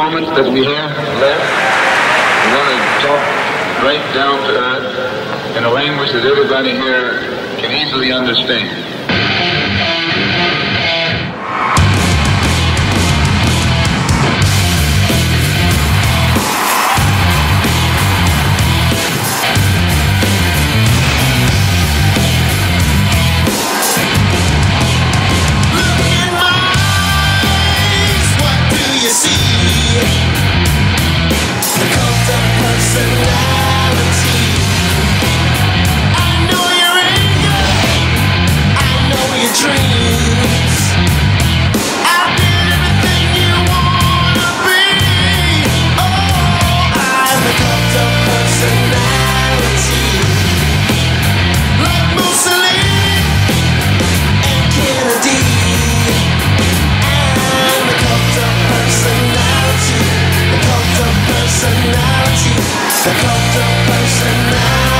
moments that we have left, we're going to talk right down to earth in a language that everybody here can easily understand. a cult of personality